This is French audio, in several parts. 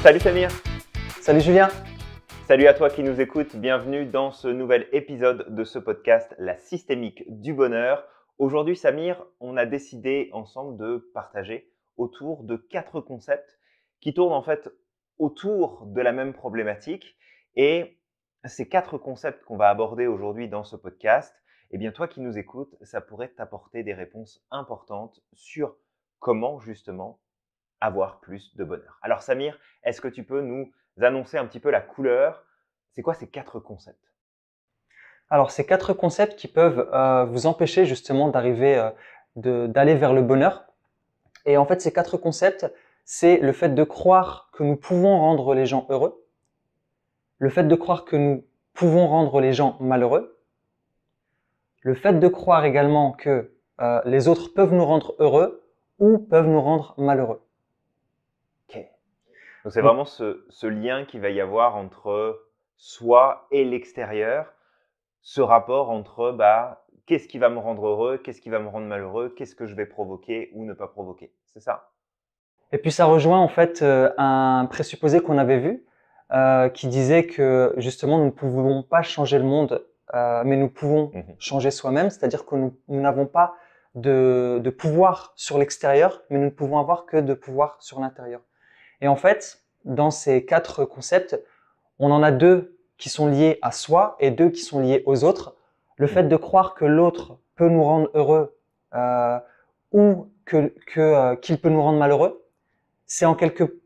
Salut Samir. Salut Julien. Salut à toi qui nous écoutes, bienvenue dans ce nouvel épisode de ce podcast La systémique du bonheur. Aujourd'hui Samir, on a décidé ensemble de partager autour de quatre concepts qui tournent en fait autour de la même problématique. Et ces quatre concepts qu'on va aborder aujourd'hui dans ce podcast, eh bien toi qui nous écoutes, ça pourrait t'apporter des réponses importantes sur comment justement avoir plus de bonheur. Alors Samir, est-ce que tu peux nous annoncer un petit peu la couleur? C'est quoi ces quatre concepts? Alors ces quatre concepts qui peuvent euh, vous empêcher justement d'arriver, euh, d'aller vers le bonheur. Et en fait ces quatre concepts, c'est le fait de croire que nous pouvons rendre les gens heureux, le fait de croire que nous pouvons rendre les gens malheureux, le fait de croire également que euh, les autres peuvent nous rendre heureux ou peuvent nous rendre malheureux. Donc c'est vraiment ce, ce, lien qu'il va y avoir entre soi et l'extérieur, ce rapport entre bah, qu'est-ce qui va me rendre heureux, qu'est-ce qui va me rendre malheureux, qu'est-ce que je vais provoquer ou ne pas provoquer. C'est ça Et puis ça rejoint en fait euh, un présupposé qu'on avait vu euh, qui disait que justement nous ne pouvons pas changer le monde, euh, mais nous pouvons mmh changer soi-même, c'est-à-dire que nous n'avons pas de, de pouvoir sur l'extérieur, mais nous ne pouvons avoir que de pouvoir sur l'intérieur. Et en fait, dans ces quatre concepts, on en a deux qui sont liés à soi et deux qui sont liés aux autres. Le fait de croire que l'autre peut nous rendre heureux euh, ou que euh, qu'il peut nous rendre malheureux, c'est en quelque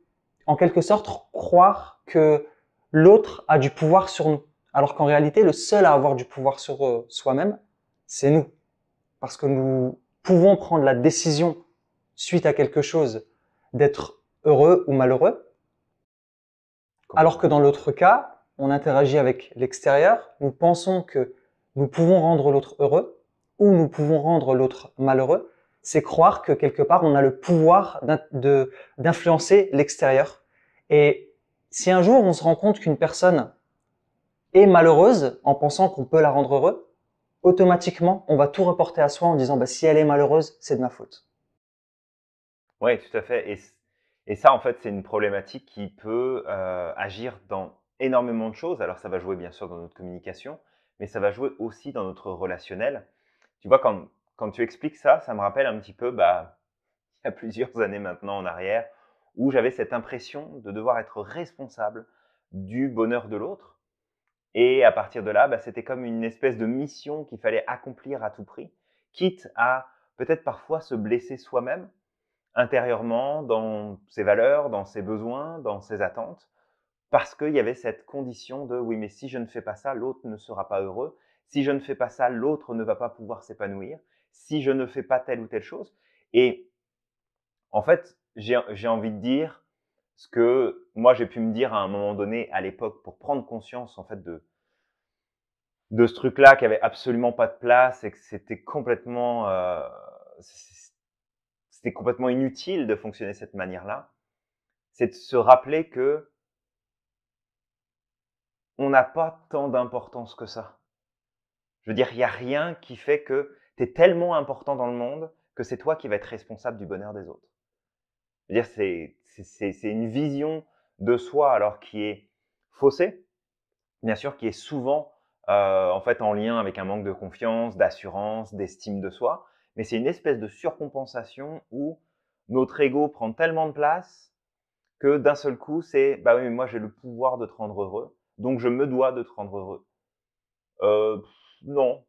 en quelque sorte croire que l'autre a du pouvoir sur nous, alors qu'en réalité le seul à avoir du pouvoir sur euh, soi-même, c'est nous, parce que nous pouvons prendre la décision suite à quelque chose d'être heureux ou malheureux. Alors que dans l'autre cas, on interagit avec l'extérieur, nous pensons que nous pouvons rendre l'autre heureux ou nous pouvons rendre l'autre malheureux. C'est croire que quelque part on a le pouvoir d'influencer l'extérieur. Et si un jour on se rend compte qu'une personne est malheureuse en pensant qu'on peut la rendre heureuse, automatiquement on va tout reporter à soi en disant bah, si elle est malheureuse, c'est de ma faute. Oui, tout à fait. Et et ça, en fait, c'est une problématique qui peut euh, agir dans énormément de choses. Alors, ça va jouer bien sûr dans notre communication, mais ça va jouer aussi dans notre relationnel. Tu vois, quand, quand tu expliques ça, ça me rappelle un petit peu, bah, il y a plusieurs années maintenant en arrière, où j'avais cette impression de devoir être responsable du bonheur de l'autre. Et à partir de là, bah, c'était comme une espèce de mission qu'il fallait accomplir à tout prix, quitte à peut-être parfois se blesser soi-même intérieurement dans ses valeurs, dans ses besoins, dans ses attentes, parce qu'il y avait cette condition de oui, mais si je ne fais pas ça, l'autre ne sera pas heureux. Si je ne fais pas ça, l'autre ne va pas pouvoir s'épanouir. Si je ne fais pas telle ou telle chose. Et en fait, j'ai envie de dire ce que moi j'ai pu me dire à un moment donné à l'époque pour prendre conscience en fait de de ce truc-là qui avait absolument pas de place et que c'était complètement euh, c'était complètement inutile de fonctionner de cette manière-là, c'est de se rappeler que on n'a pas tant d'importance que ça. Je veux dire, il n'y a rien qui fait que tu es tellement important dans le monde que c'est toi qui vas être responsable du bonheur des autres. Je veux dire, c'est, une vision de soi alors qui est faussée, bien sûr, qui est souvent euh, en fait en lien avec un manque de confiance, d'assurance, d'estime de soi, mais c'est une espèce de surcompensation où notre ego prend tellement de place que d'un seul coup, c'est bah oui, mais moi j'ai le pouvoir de te rendre heureux, donc je me dois de te rendre heureux. Euh, non,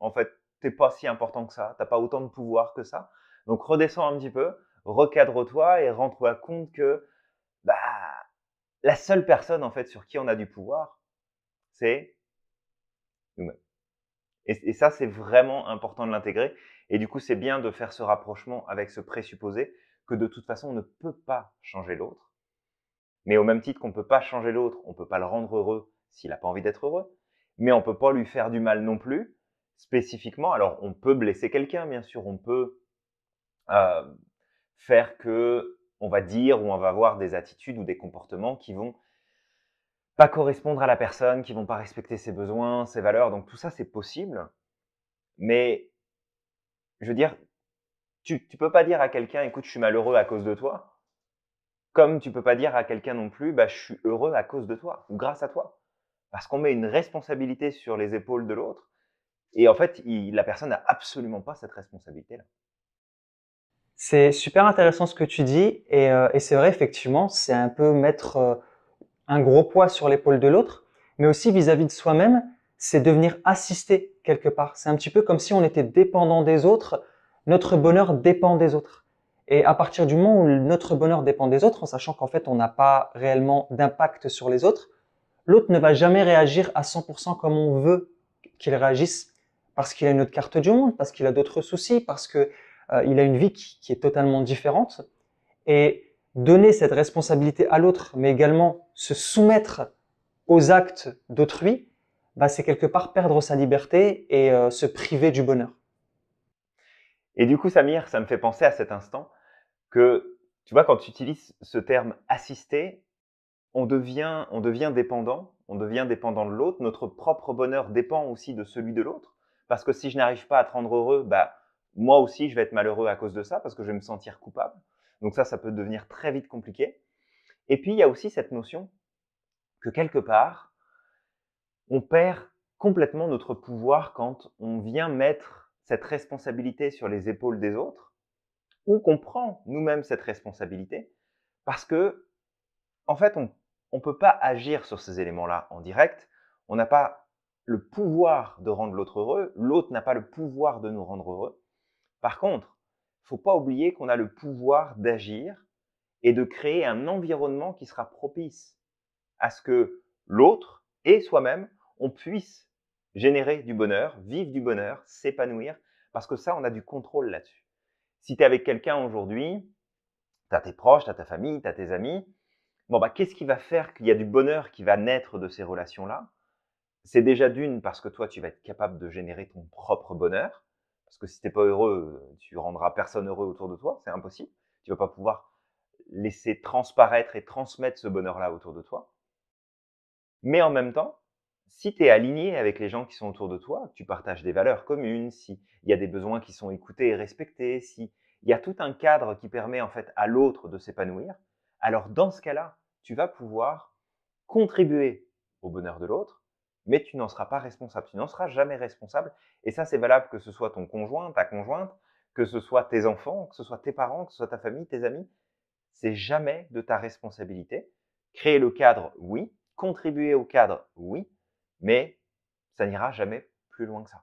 en fait, t'es pas si important que ça, t'as pas autant de pouvoir que ça. Donc redescends un petit peu, recadre-toi et rends-toi compte que bah, la seule personne en fait sur qui on a du pouvoir, c'est. Et, ça, c'est vraiment important de l'intégrer. Et du coup, c'est bien de faire ce rapprochement avec ce présupposé que de toute façon, on ne peut pas changer l'autre. Mais au même titre qu'on ne peut pas changer l'autre, on ne peut pas le rendre heureux s'il n'a pas envie d'être heureux. Mais on ne peut pas lui faire du mal non plus, spécifiquement. Alors, on peut blesser quelqu'un, bien sûr. On peut euh, faire que, on va dire, ou on va avoir des attitudes ou des comportements qui vont pas correspondre à la personne, qui vont pas respecter ses besoins, ses valeurs. Donc tout ça, c'est possible. Mais je veux dire, tu peux pas dire à quelqu'un, écoute, je suis malheureux à cause de toi. Comme tu peux pas dire à quelqu'un non plus, bah, je suis heureux à cause de toi ou grâce à toi. Parce qu'on met une responsabilité sur les épaules de l'autre. Et en fait, la personne n'a absolument pas cette responsabilité-là. C'est super intéressant ce que tu dis. Et, euh, c'est vrai, effectivement, c'est un peu mettre euh, un gros poids sur l'épaule de l'autre. Mais aussi vis-à-vis de soi-même, c'est devenir assisté quelque part. C'est un petit peu comme si on était dépendant des autres. Notre bonheur dépend des autres. Et à partir du moment où notre bonheur dépend des autres, en sachant qu'en fait on n'a pas réellement d'impact sur les autres, l'autre ne va jamais réagir à 100% comme on veut qu'il réagisse parce qu'il a une autre carte du monde, parce qu'il a d'autres soucis, parce que euh, il a une vie qui, est totalement différente. Et donner cette responsabilité à l'autre, mais également se soumettre aux actes d'autrui, bah, c'est quelque part perdre sa liberté et euh, se priver du bonheur. Et du coup, Samir, ça me fait penser à cet instant que, tu vois, quand tu utilises ce terme assister, on devient, on devient dépendant, on devient dépendant de l'autre. Notre propre bonheur dépend aussi de celui de l'autre. Parce que si je n'arrive pas à te rendre heureux, bah, moi aussi, je vais être malheureux à cause de ça, parce que je vais me sentir coupable. Donc ça, ça peut devenir très vite compliqué. Et puis, il y a aussi cette notion que quelque part, on perd complètement notre pouvoir quand on vient mettre cette responsabilité sur les épaules des autres, ou qu'on prend nous-mêmes cette responsabilité, parce que, en fait, on ne peut pas agir sur ces éléments-là en direct. On n'a pas le pouvoir de rendre l'autre heureux, l'autre n'a pas le pouvoir de nous rendre heureux. Par contre, faut pas oublier qu'on a le pouvoir d'agir et de créer un environnement qui sera propice à ce que l'autre et soi-même, on puisse générer du bonheur, vivre du bonheur, s'épanouir, parce que ça, on a du contrôle là-dessus. Si tu es avec quelqu'un aujourd'hui, tu as tes proches, tu as ta famille, tu as tes amis, bon, bah, qu'est-ce qui va faire qu'il y a du bonheur qui va naître de ces relations-là? C'est déjà d'une, parce que toi, tu vas être capable de générer ton propre bonheur, parce que si tu n'es pas heureux, tu rendras personne heureux autour de toi, c'est impossible. Tu vas pas pouvoir laisser transparaître et transmettre ce bonheur-là autour de toi. Mais en même temps, si tu es aligné avec les gens qui sont autour de toi, tu partages des valeurs communes, s'il y a des besoins qui sont écoutés et respectés, s'il y a tout un cadre qui permet en fait à l'autre de s'épanouir, alors dans ce cas-là, tu vas pouvoir contribuer au bonheur de l'autre, mais tu n'en seras pas responsable. Tu n'en seras jamais responsable. Et ça, c'est valable que ce soit ton conjoint, ta conjointe, que ce soit tes enfants, que ce soit tes parents, que ce soit ta famille, tes amis. C'est jamais de ta responsabilité. Créer le cadre, oui. Contribuer au cadre, oui mais ça n'ira jamais plus loin que ça.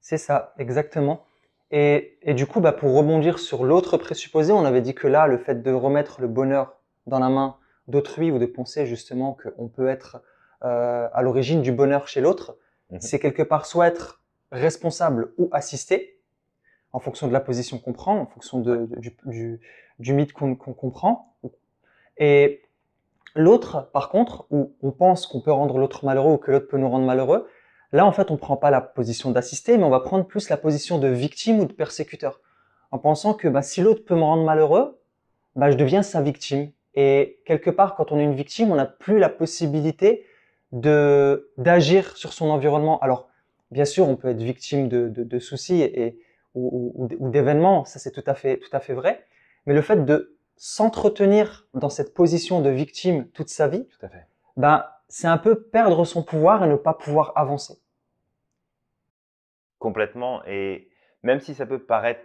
C'est ça, exactement. Et, du coup, bah, pour rebondir sur l'autre présupposé, on avait dit que là, le fait de remettre le bonheur dans la main d'autrui ou de penser justement qu'on peut être euh, à l'origine du bonheur chez l'autre, mhm. c'est quelque part soit être responsable ou assisté, en fonction de la position qu'on prend, en fonction du, mythe qu'on comprend. Et L'autre, par contre, où on pense qu'on peut rendre l'autre malheureux ou que l'autre peut nous rendre malheureux, là, en fait, on ne prend pas la position d'assister, mais on va prendre plus la position de victime ou de persécuteur. En pensant que bah, si l'autre peut me rendre malheureux, bah, je deviens sa victime. Et quelque part, quand on est une victime, on n'a plus la possibilité d'agir sur son environnement. Alors, bien sûr, on peut être victime de, de, soucis et, ou, ou d'événements, ça c'est tout à fait tout à fait vrai. Mais le fait de s'entretenir dans cette position de victime toute sa vie, Tout à fait. ben, c'est un peu perdre son pouvoir et ne pas pouvoir avancer. Complètement. Et même si ça peut paraître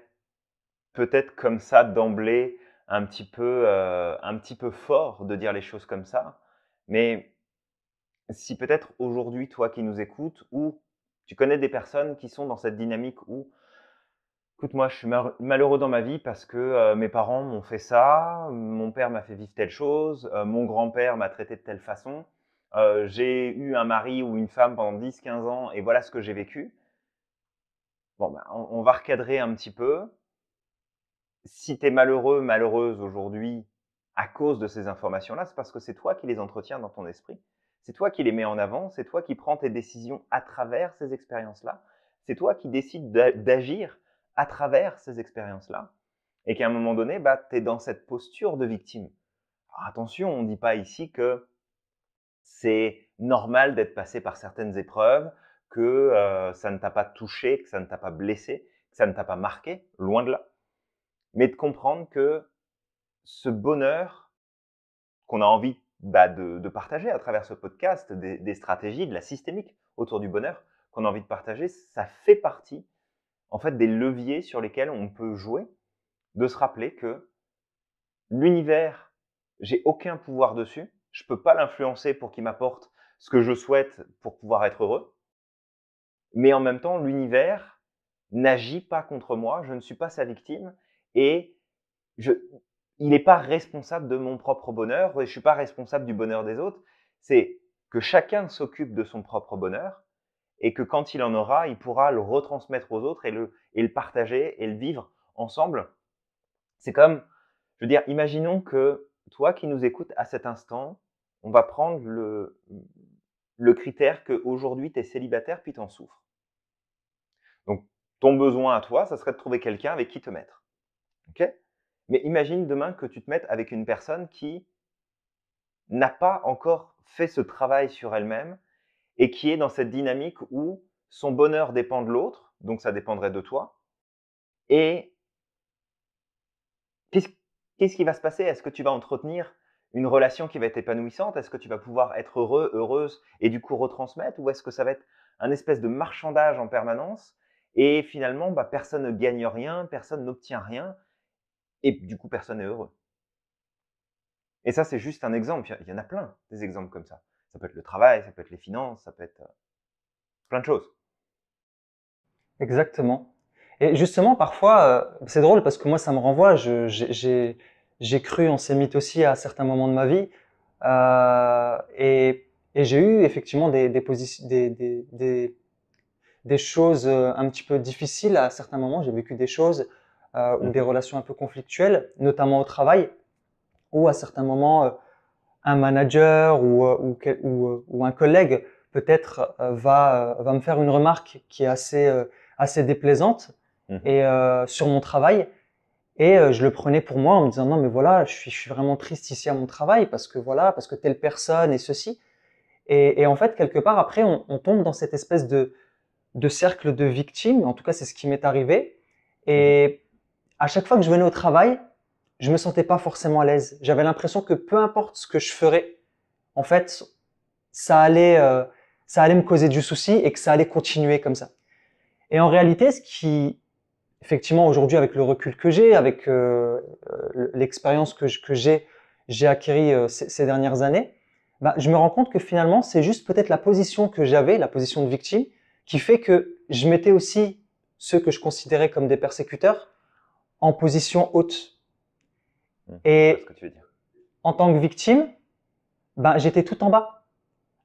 peut-être comme ça d'emblée un petit peu euh, un petit peu fort de dire les choses comme ça, mais si peut-être aujourd'hui toi qui nous écoutes ou tu connais des personnes qui sont dans cette dynamique où Écoute, moi, je suis malheureux dans ma vie parce que euh, mes parents m'ont fait ça, mon père m'a fait vivre telle chose, euh, mon grand-père m'a traité de telle façon, euh, j'ai eu un mari ou une femme pendant 10-15 ans et voilà ce que j'ai vécu. Bon, ben, on, va recadrer un petit peu. Si tu es malheureux, malheureuse aujourd'hui à cause de ces informations-là, c'est parce que c'est toi qui les entretiens dans ton esprit. C'est toi qui les mets en avant, c'est toi qui prends tes décisions à travers ces expériences-là. C'est toi qui décides d'agir à travers ces expériences-là, et qu'à un moment donné, bah, tu es dans cette posture de victime. attention, on ne dit pas ici que c'est normal d'être passé par certaines épreuves, que euh, ça ne t'a pas touché, que ça ne t'a pas blessé, que ça ne t'a pas marqué, loin de là. Mais de comprendre que ce bonheur qu'on a envie bah, de, partager à travers ce podcast, des, stratégies, de la systémique autour du bonheur qu'on a envie de partager, ça fait partie en fait des leviers sur lesquels on peut jouer, de se rappeler que l'univers, j'ai aucun pouvoir dessus, je peux pas l'influencer pour qu'il m'apporte ce que je souhaite pour pouvoir être heureux, mais en même temps, l'univers n'agit pas contre moi, je ne suis pas sa victime et il n'est pas responsable de mon propre bonheur et je ne suis pas responsable du bonheur des autres. C'est que chacun s'occupe de son propre bonheur et que quand il en aura, il pourra le retransmettre aux autres et le, partager et le vivre ensemble. C'est comme, je veux dire, imaginons que toi qui nous écoutes à cet instant, on va prendre le, le critère qu'aujourd'hui tu es célibataire puis tu en souffres. Donc, ton besoin à toi, ça serait de trouver quelqu'un avec qui te mettre. OK? Mais imagine demain que tu te mettes avec une personne qui n'a pas encore fait ce travail sur elle-même et qui est dans cette dynamique où son bonheur dépend de l'autre, donc ça dépendrait de toi. Et qu'est-ce qui va se passer? Est-ce que tu vas entretenir une relation qui va être épanouissante? Est-ce que tu vas pouvoir être heureux, heureuse et du coup retransmettre? Ou est-ce que ça va être un espèce de marchandage en permanence et finalement, bah, personne ne gagne rien, personne n'obtient rien, et du coup, personne n'est heureux? Et ça, c'est juste un exemple. Il y en a plein, des exemples comme ça. Ça peut être le travail, ça peut être les finances, ça peut être euh, plein de choses. Exactement. Et justement, parfois, euh, c'est drôle parce que moi, ça me renvoie. J'ai cru en ces mythes aussi à certains moments de ma vie. Euh, et, et j'ai eu effectivement des, des, des, des, des choses un petit peu difficiles à certains moments. J'ai vécu des choses euh, ou des mhm. relations un peu conflictuelles, notamment au travail, où à certains moments, un manager ou, ou, ou, ou un collègue peut-être va, va me faire une remarque qui est assez, assez déplaisante mhm. et sur mon travail. Et je le prenais pour moi en me disant non mais voilà, je suis, je suis vraiment triste ici à mon travail parce que voilà, parce que telle personne et ceci. Et, et en fait, quelque part, après, on, on tombe dans cette espèce de, de cercle de victimes. En tout cas, c'est ce qui m'est arrivé. Et à chaque fois que je venais au travail, je me sentais pas forcément à l'aise. J'avais l'impression que peu importe ce que je ferais, en fait, ça allait, euh, ça allait me causer du souci et que ça allait continuer comme ça. Et en réalité, ce qui, effectivement, aujourd'hui, avec le recul que j'ai, avec euh, euh, l'expérience que, j'ai, j'ai acquis ces, dernières années, bah, je me rends compte que finalement, c'est juste peut-être la position que j'avais, la position de victime, qui fait que je mettais aussi ceux que je considérais comme des persécuteurs en position haute. Mmh, Et en tant que victime, ben, j'étais tout en bas.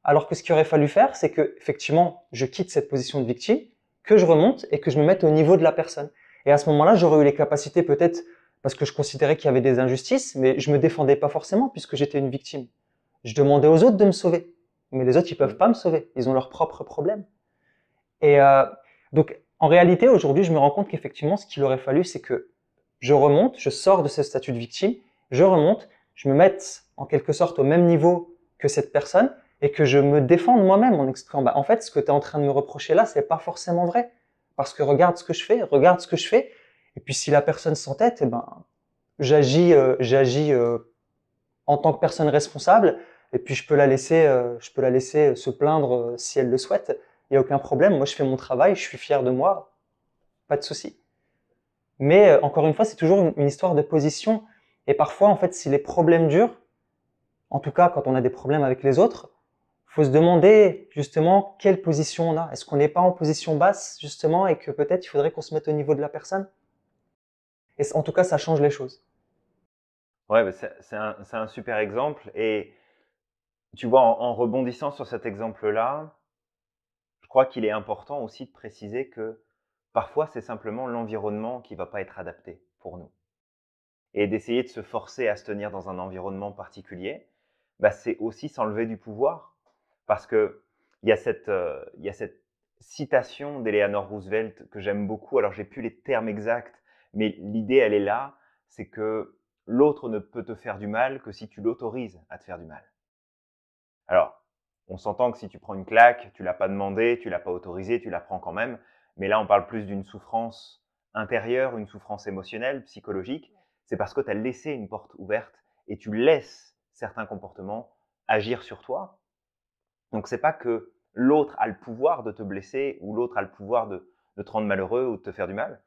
Alors que ce qu'il aurait fallu faire, c'est que effectivement, je quitte cette position de victime, que je remonte et que je me mette au niveau de la personne. Et à ce moment-là, j'aurais eu les capacités peut-être parce que je considérais qu'il y avait des injustices, mais je me défendais pas forcément puisque j'étais une victime. Je demandais aux autres de me sauver, mais les autres ils peuvent mmh. pas me sauver, ils ont leurs propres problèmes. Et euh, donc, en réalité, aujourd'hui, je me rends compte qu'effectivement, ce qu'il aurait fallu, c'est que je remonte, je sors de ce statut de victime, je remonte, je me mette en quelque sorte au même niveau que cette personne et que je me défende moi-même en expliquant, bah, en fait, ce que tu es en train de me reprocher là, c'est pas forcément vrai. Parce que regarde ce que je fais, regarde ce que je fais. Et puis, si la personne s'entête, eh ben, j'agis, euh, j'agis euh, en tant que personne responsable. Et puis, je peux la laisser, euh, je peux la laisser se plaindre si elle le souhaite il n'y a aucun problème. Moi, je fais mon travail, je suis fier de moi, pas de souci. Mais euh, encore une fois, c'est toujours une, histoire de position. Et parfois, en fait, si les problèmes durent, en tout cas quand on a des problèmes avec les autres, faut se demander justement quelle position on a. Est-ce qu'on n'est pas en position basse justement et que peut-être il faudrait qu'on se mette au niveau de la personne? Et en tout cas, ça change les choses. Ouais, c'est un, un, super exemple. Et tu vois, en rebondissant sur cet exemple-là, je crois qu'il est important aussi de préciser que parfois c'est simplement l'environnement qui ne va pas être adapté pour nous. Et d'essayer de se forcer à se tenir dans un environnement particulier, bah, c'est aussi s'enlever du pouvoir. Parce que il y a cette, euh, il y a cette citation d'Eleanor Roosevelt que j'aime beaucoup. Alors j'ai plus les termes exacts, mais l'idée elle est là, c'est que l'autre ne peut te faire du mal que si tu l'autorises à te faire du mal. Alors, on s'entend que si tu prends une claque, tu l'as pas demandé, tu l'as pas autorisé, tu la prends quand même. Mais là, on parle plus d'une souffrance intérieure, une souffrance émotionnelle, psychologique. c'est parce que tu as laissé une porte ouverte et tu laisses certains comportements agir sur toi. Donc c'est pas que l'autre a le pouvoir de te blesser ou l'autre a le pouvoir de, de te rendre malheureux ou de te faire du mal.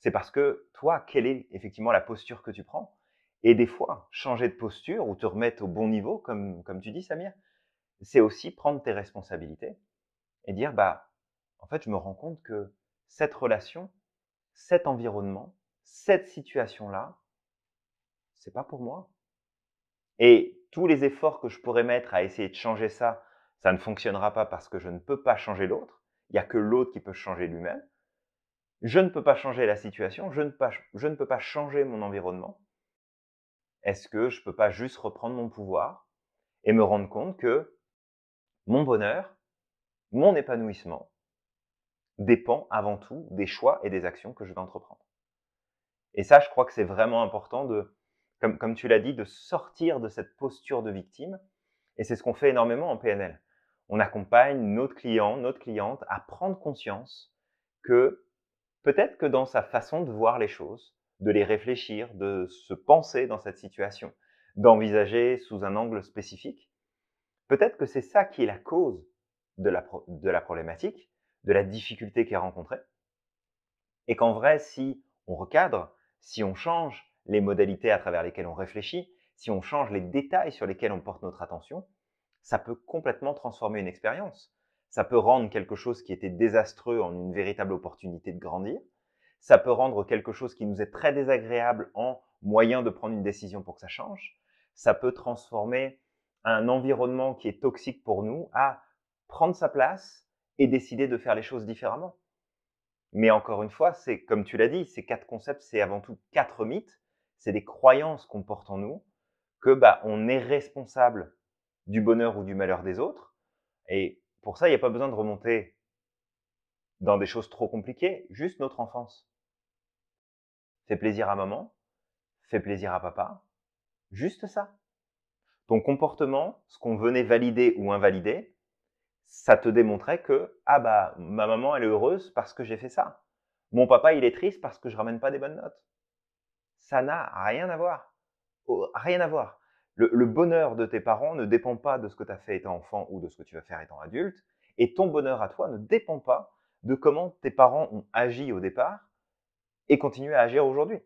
C'est parce que toi, quelle est effectivement la posture que tu prends? Et des fois, changer de posture ou te remettre au bon niveau, comme, comme tu dis, Samir, c'est aussi prendre tes responsabilités et dire, bah, en fait, je me rends compte que cette relation, cet environnement, cette situation-là, c'est pas pour moi. Et tous les efforts que je pourrais mettre à essayer de changer ça, ça ne fonctionnera pas parce que je ne peux pas changer l'autre. Il n'y a que l'autre qui peut changer lui-même. Je ne peux pas changer la situation, je ne, je ne peux pas changer mon environnement. Est-ce que je ne peux pas juste reprendre mon pouvoir et me rendre compte que mon bonheur, mon épanouissement dépend avant tout des choix et des actions que je vais entreprendre. Et ça, je crois que c'est vraiment important de, comme, tu l'as dit, de sortir de cette posture de victime. Et c'est ce qu'on fait énormément en PNL. On accompagne notre client, notre cliente à prendre conscience que peut-être que dans sa façon de voir les choses, de les réfléchir, de se penser dans cette situation, d'envisager sous un angle spécifique, peut-être que c'est ça qui est la cause de la, de la problématique, de la difficulté qui est rencontrée. Et qu'en vrai, si on recadre, si on change les modalités à travers lesquelles on réfléchit, si on change les détails sur lesquels on porte notre attention, ça peut complètement transformer une expérience. Ça peut rendre quelque chose qui était désastreux en une véritable opportunité de grandir. Ça peut rendre quelque chose qui nous est très désagréable en moyen de prendre une décision pour que ça change. Ça peut transformer un environnement qui est toxique pour nous à prendre sa place et décider de faire les choses différemment. Mais encore une fois, c'est comme tu l'as dit, ces quatre concepts, c'est avant tout quatre mythes, c'est des croyances qu'on porte en nous, que bah on est responsable du bonheur ou du malheur des autres. Et pour ça, il n'y a pas besoin de remonter dans des choses trop compliquées, juste notre enfance. Fais plaisir à maman, fais plaisir à papa, juste ça. Ton comportement, ce qu'on venait valider ou invalider, ça te démontrait que ah bah ma maman elle est heureuse parce que j'ai fait ça. Mon papa il est triste parce que je ramène pas des bonnes notes. Ça n'a rien à voir. Oh, rien à voir. Le, bonheur de tes parents ne dépend pas de ce que tu as fait étant enfant ou de ce que tu vas faire étant adulte. Et ton bonheur à toi ne dépend pas de comment tes parents ont agi au départ et continuent à agir aujourd'hui.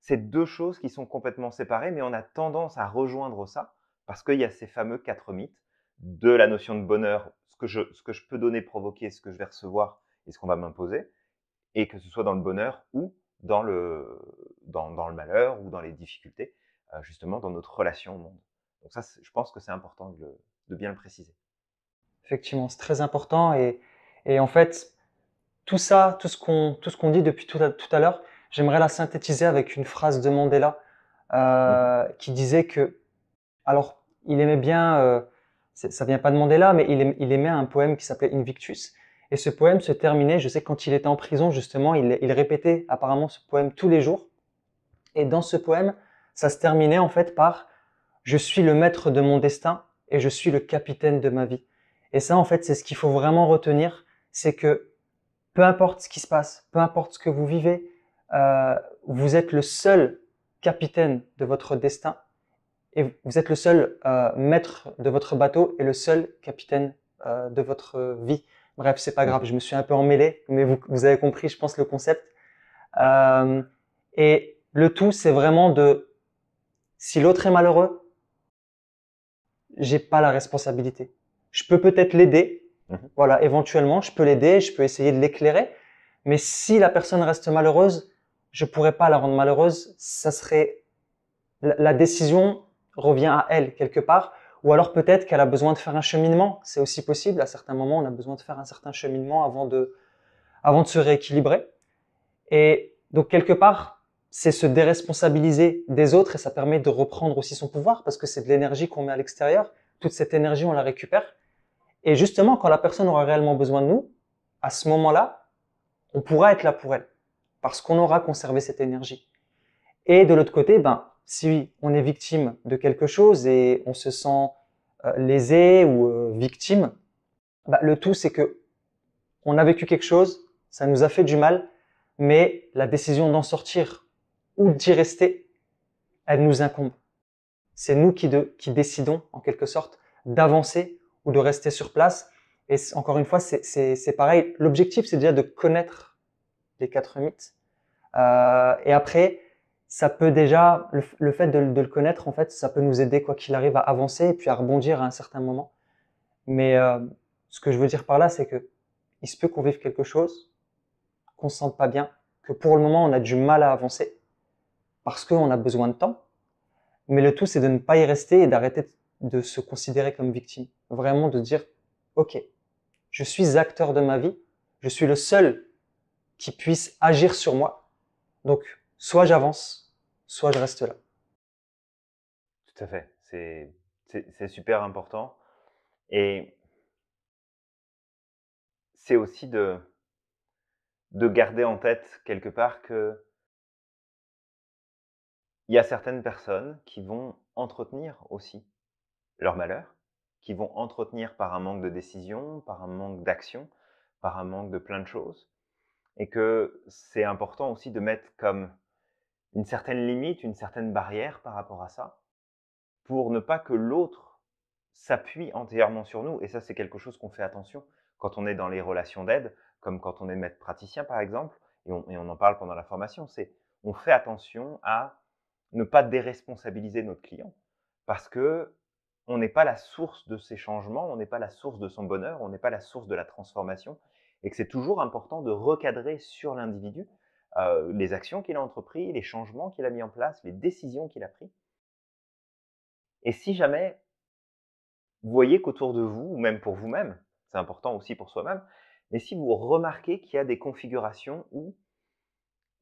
C'est deux choses qui sont complètement séparées, mais on a tendance à rejoindre ça parce qu'il y a ces fameux quatre mythes de la notion de bonheur, ce que je, ce que je peux donner, provoquer, ce que je vais recevoir et ce qu'on va m'imposer, et que ce soit dans le bonheur ou dans le, dans, dans le malheur ou dans les difficultés, euh, justement dans notre relation au monde. Donc ça, je pense que c'est important de, de, bien le préciser. Effectivement, c'est très important et, et, en fait, tout ça, tout ce qu'on tout ce qu'on dit depuis tout à, tout à l'heure, j'aimerais la synthétiser avec une phrase de Mandela euh, mmh. qui disait que, alors, il aimait bien euh, ça vient pas de Mandela, mais il, aimait un poème qui s'appelait Invictus. Et ce poème se terminait, je sais, quand il était en prison, justement, il, répétait apparemment ce poème tous les jours. Et dans ce poème, ça se terminait en fait par Je suis le maître de mon destin et je suis le capitaine de ma vie. Et ça, en fait, c'est ce qu'il faut vraiment retenir, c'est que peu importe ce qui se passe, peu importe ce que vous vivez, euh, vous êtes le seul capitaine de votre destin et vous êtes le seul euh, maître de votre bateau et le seul capitaine euh, de votre vie. Bref, c'est pas grave, je me suis un peu emmêlé, mais vous, vous avez compris, je pense, le concept. Euh, et le tout, c'est vraiment de, si l'autre est malheureux, j'ai pas la responsabilité. Je peux peut-être l'aider, mhm. voilà, éventuellement, je peux l'aider, je peux essayer de l'éclairer, mais si la personne reste malheureuse, je pourrais pas la rendre malheureuse, ça serait la décision revient à elle quelque part, ou alors peut-être qu'elle a besoin de faire un cheminement. C'est aussi possible. À certains moments, on a besoin de faire un certain cheminement avant de, avant de se rééquilibrer. Et donc quelque part, c'est se déresponsabiliser des autres et ça permet de reprendre aussi son pouvoir parce que c'est de l'énergie qu'on met à l'extérieur. Toute cette énergie, on la récupère. Et justement, quand la personne aura réellement besoin de nous, à ce moment-là, on pourra être là pour elle parce qu'on aura conservé cette énergie. Et de l'autre côté, ben, si on est victime de quelque chose et on se sent euh, lésé ou euh, victime, bah, le tout c'est que on a vécu quelque chose, ça nous a fait du mal, mais la décision d'en sortir ou d'y rester, elle nous incombe. C'est nous qui, qui décidons, en quelque sorte, d'avancer ou de rester sur place. Et encore une fois, c'est pareil. L'objectif, c'est déjà de connaître les quatre mythes. Euh, et après, ça peut déjà, le, fait de, le connaître, en fait, ça peut nous aider, quoi qu'il arrive, à avancer et puis à rebondir à un certain moment. Mais euh, ce que je veux dire par là, c'est que il se peut qu'on vive quelque chose, qu'on se sente pas bien, que pour le moment, on a du mal à avancer parce qu'on a besoin de temps. Mais le tout, c'est de ne pas y rester et d'arrêter de se considérer comme victime. Vraiment de dire, OK, je suis acteur de ma vie, je suis le seul qui puisse agir sur moi. Donc, soit j'avance, soit je reste là. Tout à fait. C'est super important. Et c'est aussi de, de garder en tête quelque part que il y a certaines personnes qui vont entretenir aussi leur malheur, qui vont entretenir par un manque de décision, par un manque d'action, par un manque de plein de choses. Et que c'est important aussi de mettre comme une certaine limite, une certaine barrière par rapport à ça, pour ne pas que l'autre s'appuie entièrement sur nous. Et ça, c'est quelque chose qu'on fait attention quand on est dans les relations d'aide, comme quand on est maître praticien, par exemple, et on, et on en parle pendant la formation, c'est on fait attention à ne pas déresponsabiliser notre client, parce que on n'est pas la source de ces changements, on n'est pas la source de son bonheur, on n'est pas la source de la transformation, et que c'est toujours important de recadrer sur l'individu euh, les actions qu'il a entreprises, les changements qu'il a mis en place, les décisions qu'il a prises. Et si jamais vous voyez qu'autour de vous, ou même pour vous-même, c'est important aussi pour soi-même, mais si vous remarquez qu'il y a des configurations où,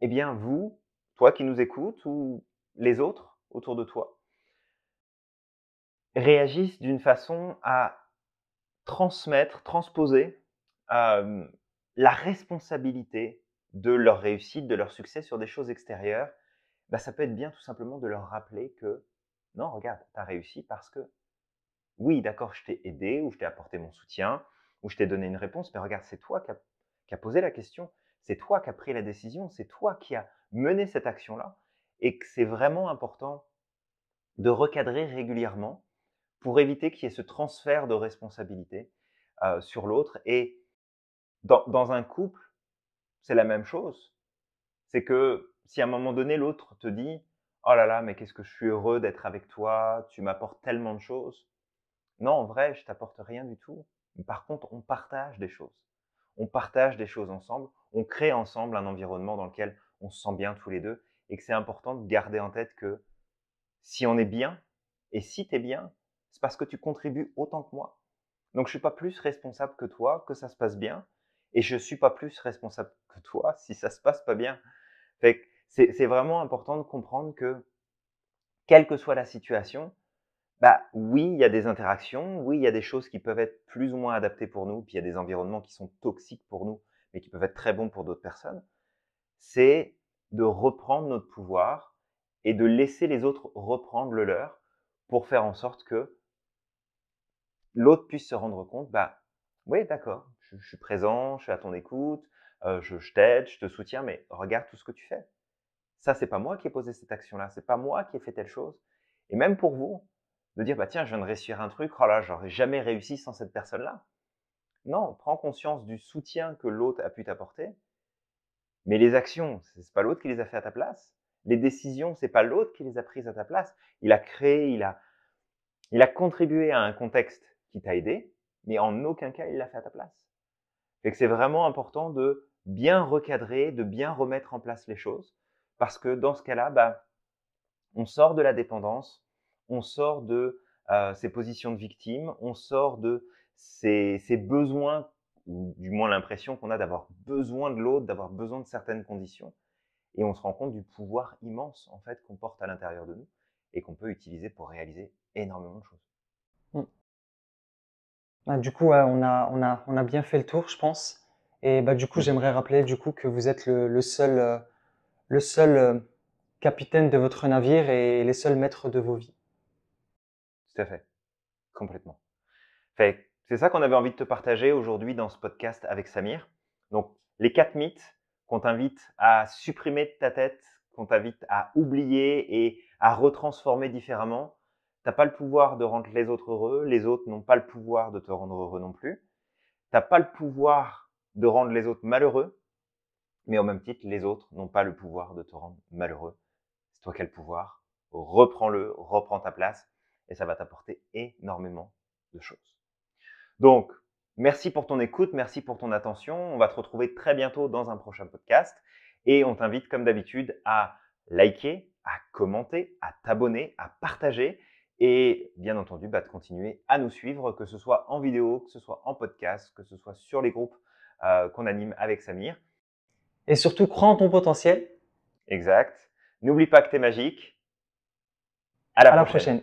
eh bien, vous, toi qui nous écoutes, ou les autres autour de toi, réagissent d'une façon à transmettre, transposer euh, la responsabilité de leur réussite, de leur succès sur des choses extérieures, bah, ça peut être bien tout simplement de leur rappeler que non, regarde, tu as réussi parce que oui, d'accord, je t'ai aidé ou je t'ai apporté mon soutien ou je t'ai donné une réponse, mais regarde, c'est toi qui as, qui posé la question, c'est toi qui as pris la décision, c'est toi qui as mené cette action-là et que c'est vraiment important de recadrer régulièrement pour éviter qu'il y ait ce transfert de responsabilité euh, sur l'autre. Et dans, un couple, c'est la même chose. C'est que si à un moment donné, l'autre te dit Oh là là, mais qu'est-ce que je suis heureux d'être avec toi, tu m'apportes tellement de choses. Non, en vrai, je t'apporte rien du tout. Par contre, on partage des choses. On partage des choses ensemble. On crée ensemble un environnement dans lequel on se sent bien tous les deux. Et que c'est important de garder en tête que si on est bien, et si tu es bien, c'est parce que tu contribues autant que moi. Donc je suis pas plus responsable que toi, que ça se passe bien et je suis pas plus responsable que toi si ça se passe pas bien. c'est vraiment important de comprendre que quelle que soit la situation, bah oui, il y a des interactions, oui, il y a des choses qui peuvent être plus ou moins adaptées pour nous, puis il y a des environnements qui sont toxiques pour nous, mais qui peuvent être très bons pour d'autres personnes. C'est de reprendre notre pouvoir et de laisser les autres reprendre le leur pour faire en sorte que l'autre puisse se rendre compte, bah oui, d'accord, je, suis présent, je suis à ton écoute, euh, je, t'aide, je te soutiens, mais regarde tout ce que tu fais. Ça, c'est pas moi qui ai posé cette action-là, c'est pas moi qui ai fait telle chose. Et même pour vous, de dire, bah tiens, je viens de réussir un truc, oh là, j'aurais jamais réussi sans cette personne-là. Non, prends conscience du soutien que l'autre a pu t'apporter. Mais les actions, c'est pas l'autre qui les a fait à ta place. Les décisions, c'est pas l'autre qui les a prises à ta place. Il a créé, il a, il a contribué à un contexte qui t'a aidé, mais en aucun cas il l'a fait à ta place. Et que c'est vraiment important de bien recadrer, de bien remettre en place les choses, parce que dans ce cas-là, bah, on sort de la dépendance, on sort de euh, ces positions de victime, on sort de ces, ces besoins, ou du moins l'impression qu'on a d'avoir besoin de l'autre, d'avoir besoin de certaines conditions, et on se rend compte du pouvoir immense en fait qu'on porte à l'intérieur de nous et qu'on peut utiliser pour réaliser énormément de choses. Bah, du coup, on, a, on, a, on a bien fait le tour, je pense. Et bah, du coup, j'aimerais rappeler du coup que vous êtes le, seul, euh, le seul euh, capitaine de votre navire et les seuls maîtres de vos vies. Tout à fait. Complètement. Fait, c'est ça qu'on avait envie de te partager aujourd'hui dans ce podcast avec Samir. Donc, les quatre mythes qu'on t'invite à supprimer de ta tête, qu'on t'invite à oublier et à retransformer différemment. T'as pas le pouvoir de rendre les autres heureux, les autres n'ont pas le pouvoir de te rendre heureux non plus. T'as pas le pouvoir de rendre les autres malheureux, mais au même titre, les autres n'ont pas le pouvoir de te rendre malheureux. C'est toi qui as le pouvoir. Reprends-le, reprends ta place, et ça va t'apporter énormément de choses. Donc, merci pour ton écoute, merci pour ton attention. On va te retrouver très bientôt dans un prochain podcast, et on t'invite comme d'habitude à liker, à commenter, à t'abonner, à partager et bien entendu bah, de continuer à nous suivre, que ce soit en vidéo, que ce soit en podcast, que ce soit sur les groupes euh, qu'on anime avec Samir. Et surtout, crois en ton potentiel. Exact. N'oublie pas que tu es magique. À la prochaine.